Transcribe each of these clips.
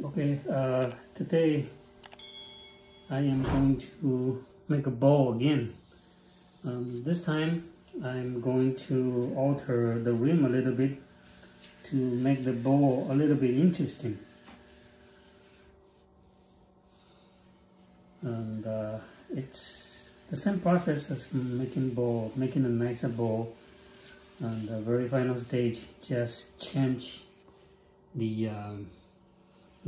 Okay, uh, today I am going to make a bow again. Um, this time I'm going to alter the rim a little bit to make the bow a little bit interesting. And uh, it's the same process as making bow, making a nicer bow. And the very final stage, just change the um,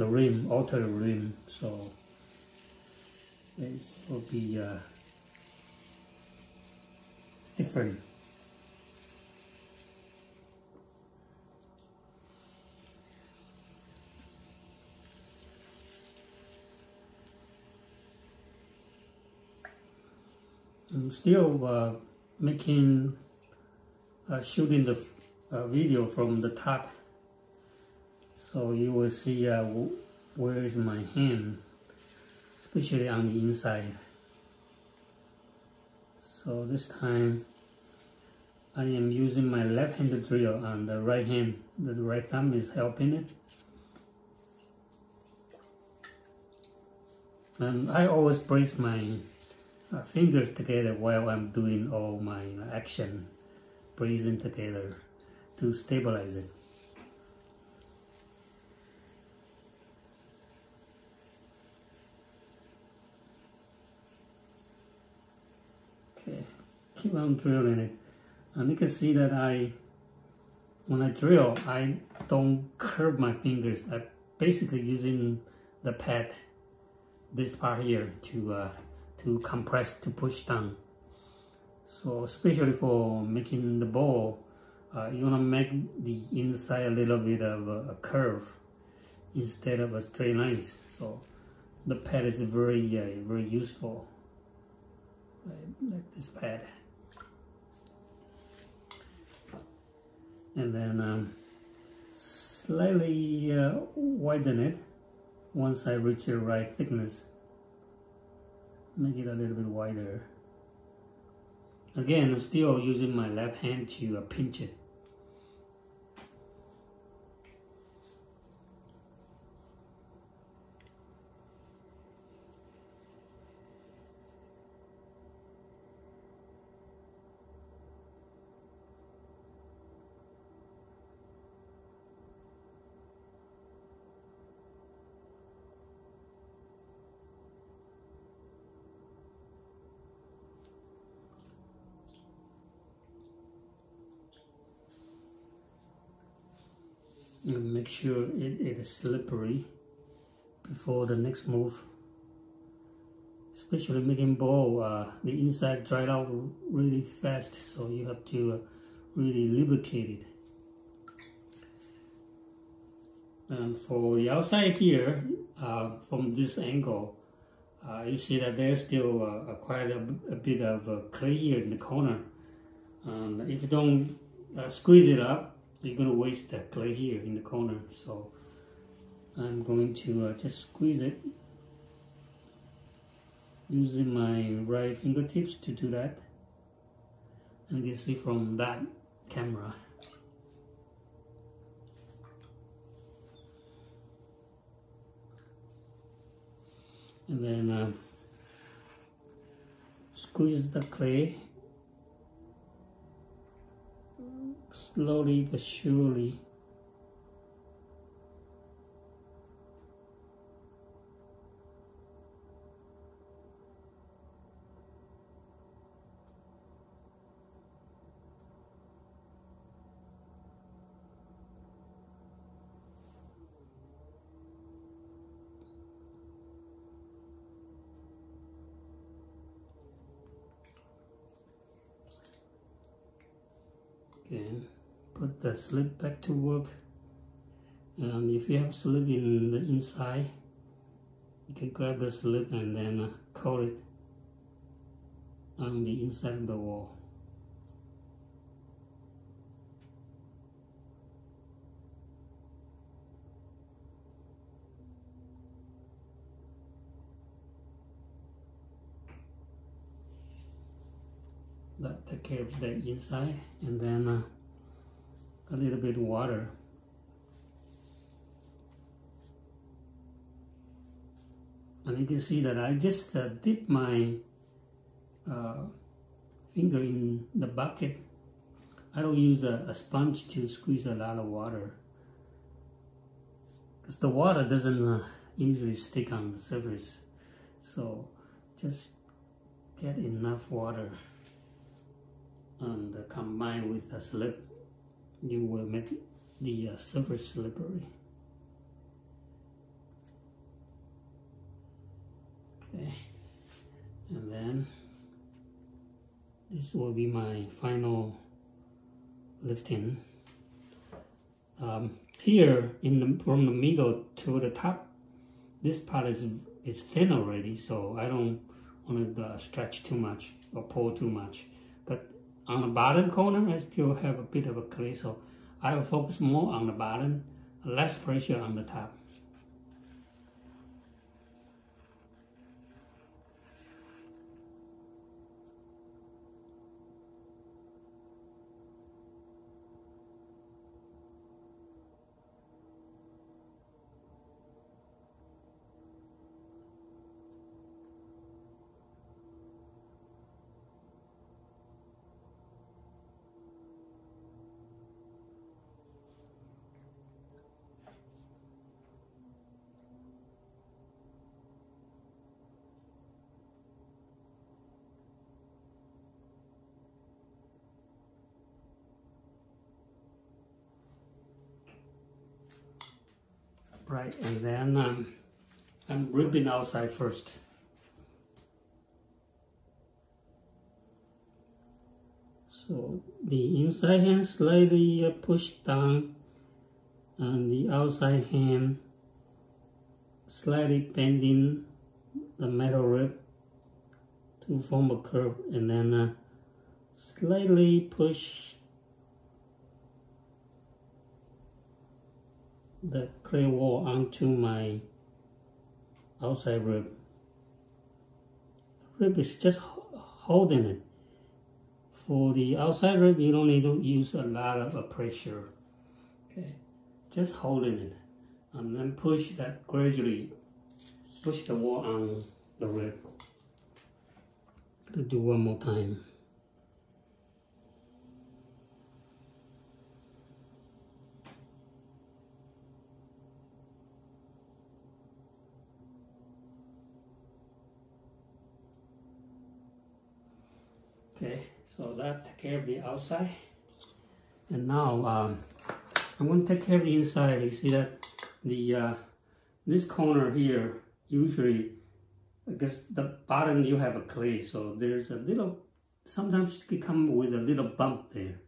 the rim, alter the rim, so it will be uh, different. I'm still uh, making, uh, shooting the uh, video from the top so you will see uh, where is my hand especially on the inside. So this time I am using my left hand drill on the right hand. The right thumb is helping it. And I always brace my uh, fingers together while I'm doing all my action bracing together to stabilize it Okay, keep on drilling it. And you can see that I, when I drill, I don't curve my fingers. I basically using the pad, this part here, to uh, to compress, to push down. So especially for making the bow, uh, you want to make the inside a little bit of a, a curve instead of a straight lines. So the pad is very, uh, very useful like this pad and then um, slightly uh, widen it once I reach the right thickness. Make it a little bit wider. Again I'm still using my left hand to uh, pinch it and make sure it, it is slippery before the next move. Especially making ball uh, the inside dried out really fast so you have to uh, really lubricate it. And for the outside here uh, from this angle uh, you see that there's still uh, quite a, a, bit of uh, clay here in the corner. And if you don't squeeze it up you're going to waste that clay here in the corner so I'm going to uh, just squeeze it. Using my right fingertips to do that. And you can see from that camera. And then uh, squeeze the clay slowly but surely Put the slip back to work. And if you have slip in the inside, you can grab the slip and then uh, coat it on the inside of the wall. That take care of the inside and then uh, a little bit water. And you can see that I just uh, dip my uh, finger in the bucket. I don't use a, a sponge to squeeze a lot of water. Because the water doesn't uh, usually stick on the surface. So just get enough water and uh, combine with a slip you will make the uh, surface slippery. Okay. And then this will be my final lifting. Um, here in the from the middle to the top this part is is thin already so I don't want to uh, stretch too much or pull too much on the bottom corner I still have a bit of a clay so I will focus more on the bottom less pressure on the top right and then um, I'm ripping outside first. So the inside hand slightly uh, push down and the outside hand slightly bending the metal rib to form a curve and then uh, slightly push the clay wall onto my outside rib. Rib is just holding it. For the outside rib, you don't need to use a lot of pressure. Okay, just holding it, and then push that gradually. Push the wall on the rib. Gonna do one more time. Okay, so that take care of the outside. And now um, I'm going to take care of the inside. You see that the uh, this corner here, usually, because the bottom you have a clay, so there's a little, sometimes it can come with a little bump there.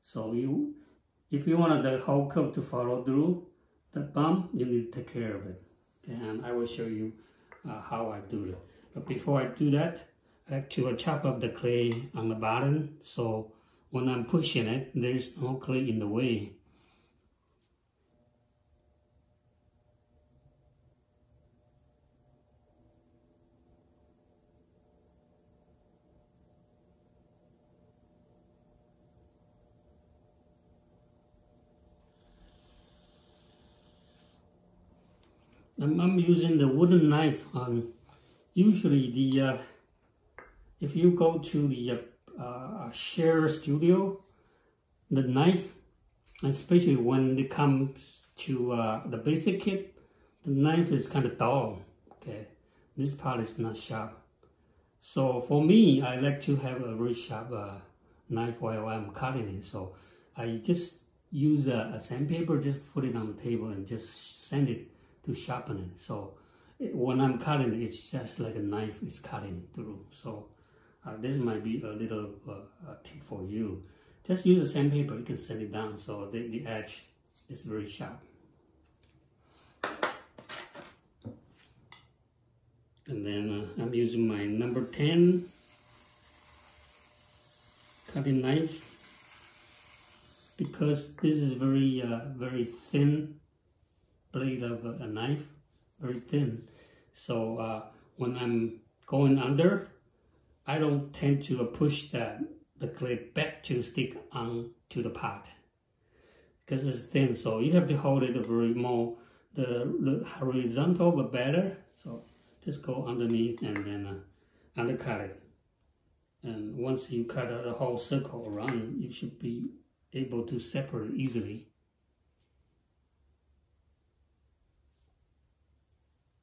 So you, if you want the whole coat to follow through, the bump, you need to take care of it. And I will show you uh, how I do it. But before I do that, actually chop up the clay on the bottom. So when I'm pushing it there's no clay in the way. I'm, I'm using the wooden knife on usually the uh, if you go to the uh, share studio, the knife, especially when it comes to uh, the basic kit, the knife is kind of dull. Okay, this part is not sharp. So for me, I like to have a very sharp uh, knife while I'm cutting it. So I just use a, a, sandpaper, just put it on the table and just sand it to sharpen it. So when I'm cutting, it's just like a knife is cutting through. So uh, this might be a little uh, a tip for you. Just use the sandpaper, you can set it down so the, the edge is very sharp. And then uh, I'm using my number 10 cutting knife because this is very uh, very thin blade of a, knife, very thin. So uh, when I'm going under, I don't tend to push that the clay back to stick on to the pot because it's thin so you have to hold it very more the, the horizontal but better so just go underneath and then uh, undercut it. And once you cut the whole circle around, you should be able to separate easily.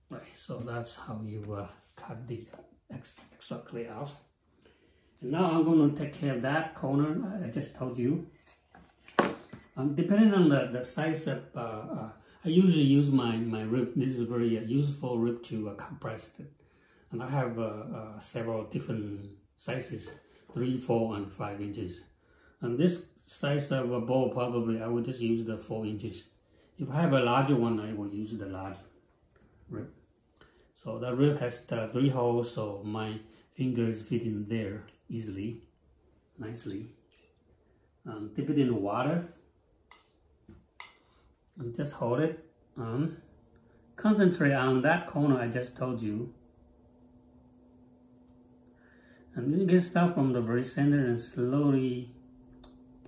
Right, so that's how you uh, cut the ex extra clay off. And now I'm going to take care of that corner I just told you. Um, depending on the, the size of, uh, uh, I usually use my, my rib. This is a very uh, useful rib to uh, compress it. And I have uh, uh, several different sizes, 3, 4, and 5 inches. And this size of a bowl, probably I will just use the 4 inches. If I have a larger one, I will use the large rib. So the rib has the three holes, so my fingers fit in there easily, nicely. Um, dip it in water and just hold it on. Concentrate on that corner I just told you. And you get start from the very center and slowly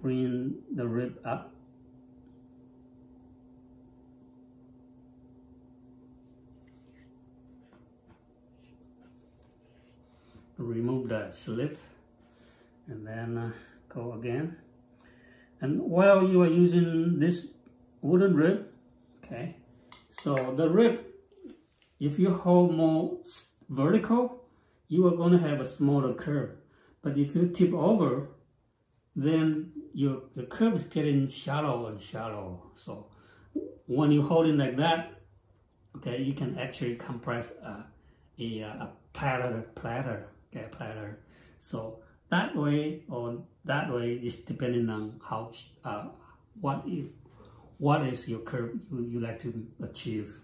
bring the rib up. Remove the slip and then uh, go again. And while you are using this wooden rib okay so the rib if you hold more vertical you are going to have a smaller curve. But if you tip over then your the curve is getting shallow and shallow so when you hold it like that okay you can actually compress a, a, a platter platter platter so that way or that way is depending on how uh, what is what is your curve you, you like to achieve.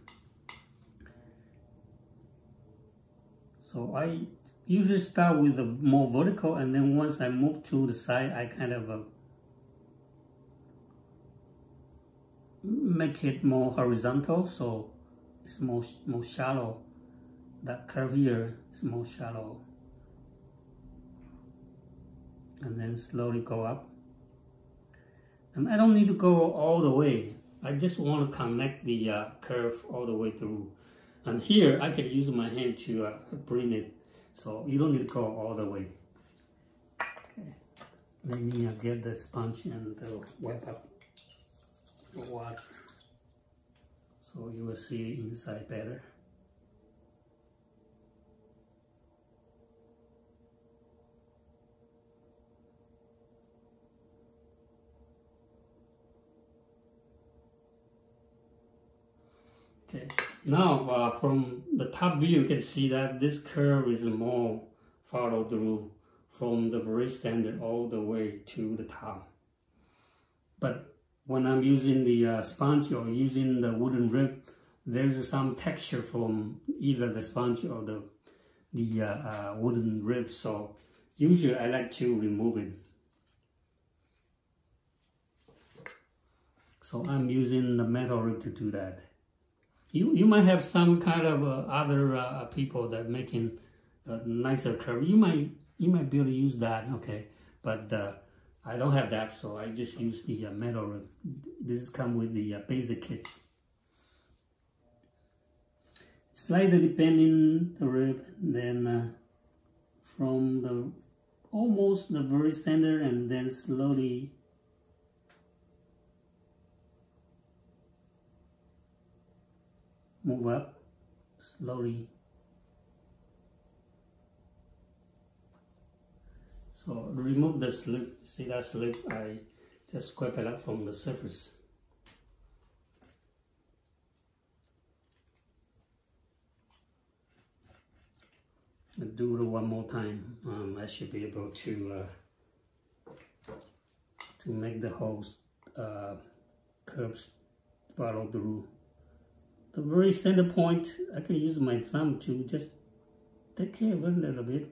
So I usually start with the more vertical and then once I move to the side I kind of uh, make it more horizontal so it's more, more shallow. That curve here is more shallow and then slowly go up. And I don't need to go all the way. I just want to connect the uh, curve all the way through. And here I can use my hand to uh, bring it. So you don't need to go all the way. Okay. Let me uh, get the sponge and wipe up the water. So you will see inside better. Okay. Now, uh, from the top view, you can see that this curve is more follow through from the very center all the way to the top. But when I'm using the uh, sponge or using the wooden rib, there's some texture from either the sponge or the the uh, uh, wooden rib. So usually I like to remove it. So I'm using the metal rib to do that you you might have some kind of uh, other uh, people that making a nicer curve. You might you might be able to use that, okay? But uh, I don't have that, so I just use the uh, metal. This is come with the uh, basic kit. Slightly depending the rib, then uh, from the almost the very center, and then slowly move up. Slowly. So remove the slip, see that slip, I just scrape it up from the surface. And do it one more time, um, I should be able to uh, to make the whole uh, curves follow through the very center point, I can use my thumb to just take care of it a little bit.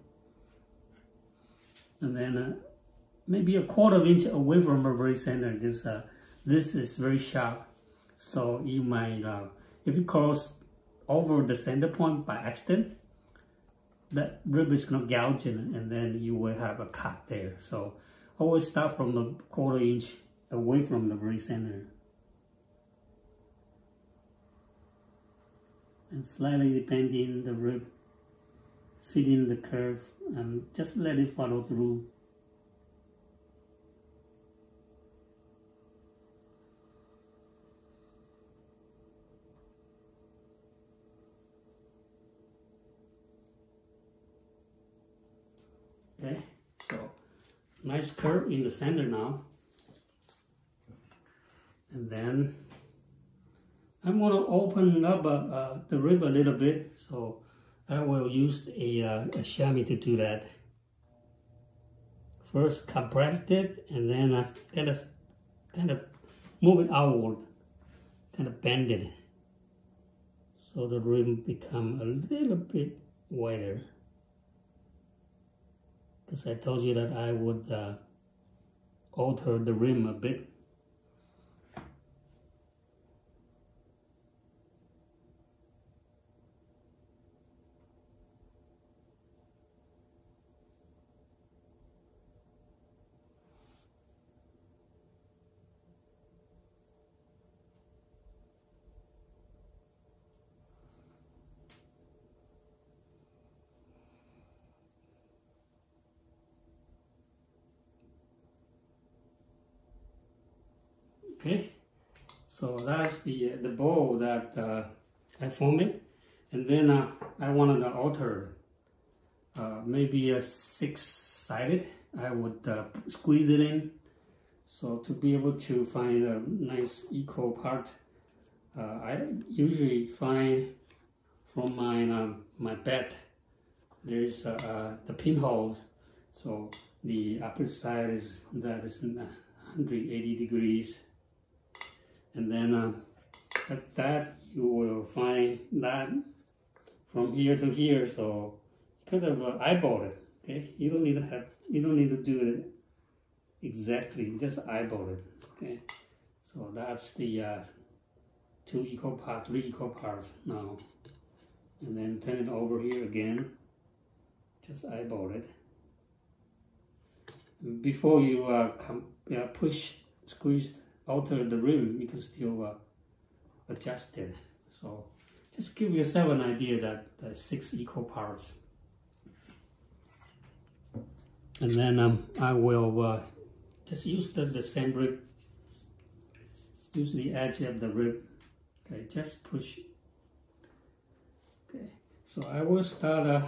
And then uh, maybe a quarter of inch away from the very center, this, uh, this is very sharp. So you might, uh, if you cross over the center point by accident, that rib is going to gouge in, and then you will have a cut there. So always start from the quarter inch away from the very center. And slightly bending the rib, fitting the curve, and just let it follow through. Okay, so nice curve in the center now. And then I'm going to open up uh, the rib a little bit. So I will use a, uh, a chamois to do that. First compress it and then I kind of, kind of move it outward, kind of bend it. So the rim become a little bit wider because I told you that I would uh, alter the rim a bit. Okay? So that's the the bowl that uh, I formed. It and then uh, I wanted to alter uh, maybe a six-sided. I would uh, squeeze it in. So to be able to find a nice equal part uh, I usually find from my um, my bed there's uh, the pinholes so the upper side is that is 180 degrees and then uh, at that. You will find that from here to here. So kind of uh, eyeball it okay? You don't need to have you don't need to do it exactly. Just eyeball it okay? So that's the uh, two equal parts three equal parts now. And then turn it over here again. Just eyeball it. Before you uh, uh, push squeeze alter the rim, you can still uh, adjust it. So just give yourself an idea that uh, six equal parts. And then um, I will uh, just use the, the same rib, use the edge of the rib, okay, just push. Okay, so I will start uh,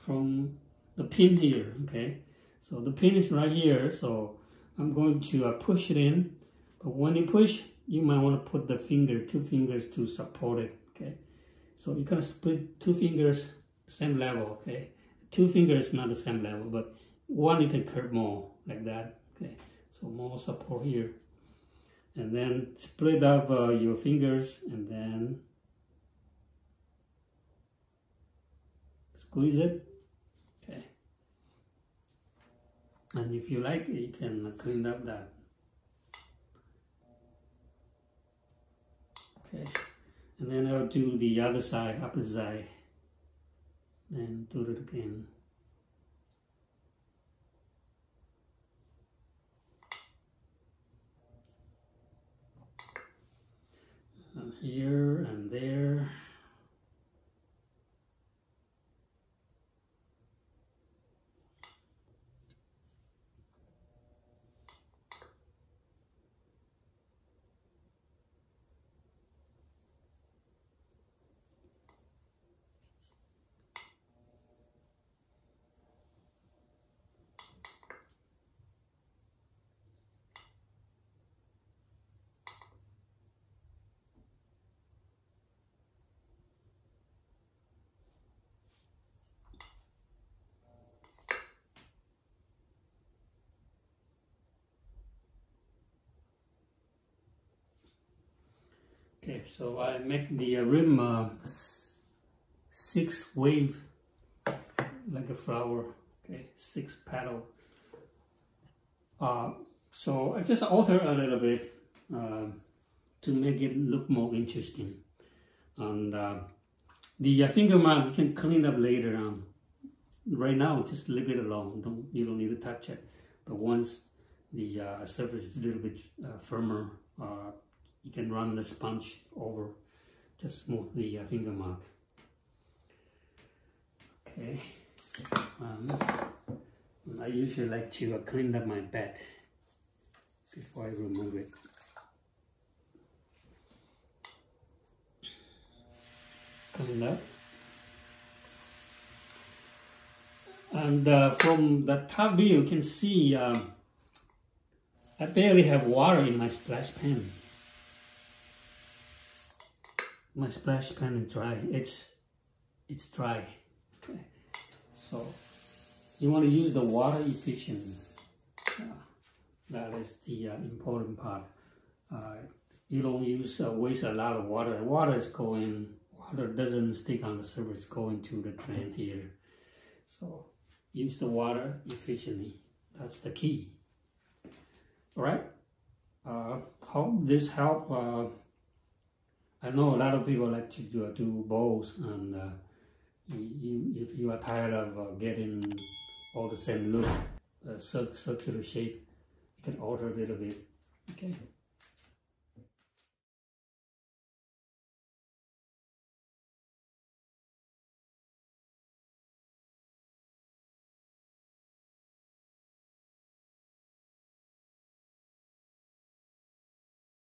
from the pin here, okay. So the pin is right here, so I'm going to uh, push it in but when you push, you might want to put the finger, two fingers to support it, okay? So you kind of split two fingers, same level, okay? Two fingers not the same level, but one you can curve more, like that, okay? So more support here. And then split up uh, your fingers and then squeeze it, okay? And if you like, it, you can clean up that Okay, and then I'll do the other side, upper side, then do it again. And here and there. Okay, so I make the uh, rim uh, six wave like a flower, okay, six petal. Uh, so I just alter a little bit uh, to make it look more interesting. And uh, the uh, finger mark you can clean up later on. Right now, just leave it alone. Don't you don't need to touch it. But once the uh, surface is a little bit firmer, you can run the sponge over to smooth the uh, finger mark. Okay. Um, I usually like to clean up my bed before I remove it. Clean up. And uh, from the top view, you can see um, I barely have water in my splash pan. My splash pan is dry. It's it's dry. Okay. So you want to use the water efficient. Uh, that is the uh, important part. Uh, you don't use uh, waste a lot of water. Water is going. Water doesn't stick on the surface. Going to the drain here. So use the water efficiently. That's the key. All right. Uh, hope this help. I know a lot of people like to do, do bowls, and uh, you, if you are tired of uh, getting all the same look, uh, circular shape, you can alter a little bit. Okay.